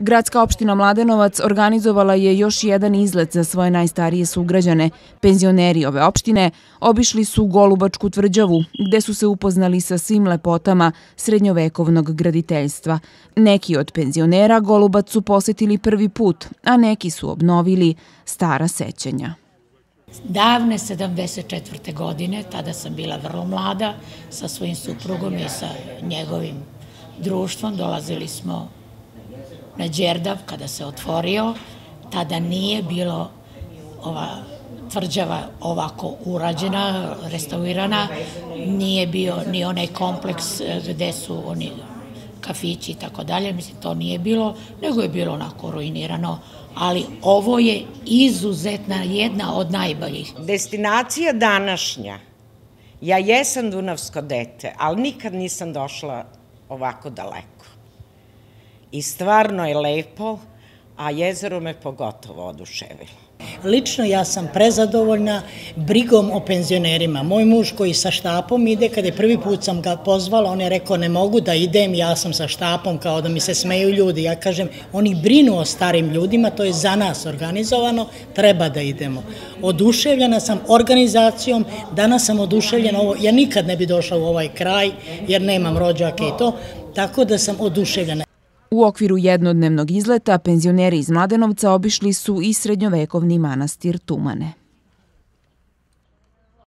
Gradska opština Mladenovac organizovala je još jedan izlet za svoje najstarije sugrađane. Penzioneri ove opštine obišli su Golubačku tvrđavu, gde su se upoznali sa svim lepotama srednjovekovnog graditeljstva. Neki od penzionera Golubac su posetili prvi put, a neki su obnovili stara sećanja. Davne 74. godine, tada sam bila vrlo mlada, sa svojim suprugom i sa njegovim društvom dolazili smo na Đerdav kada se otvorio, tada nije bilo ova tvrđava ovako urađena, restaurirana, nije bio ni onaj kompleks e, gde su oni kafići i tako dalje, mislim to nije bilo, nego je bilo onako ruinirano, ali ovo je izuzetna jedna od najboljih. Destinacija današnja, ja jesam Dunavsko dete, ali nikad nisam došla ovako daleko. I stvarno je lepo, a jezero me pogotovo oduševilo. Lično ja sam prezadovoljna brigom o penzionerima. Moj muž koji sa štapom ide, kada je prvi put sam ga pozvala, on je rekao ne mogu da idem, ja sam sa štapom, kao da mi se smeju ljudi. Ja kažem, oni brinu o starim ljudima, to je za nas organizovano, treba da idemo. Oduševljena sam organizacijom, danas sam oduševljena ovo, ja nikad ne bi došla u ovaj kraj, jer nemam rođake i to, tako da sam oduševljena. U okviru jednodnevnog izleta penzioneri iz Mladenovca obišli su i srednjovekovni manastir Tumane.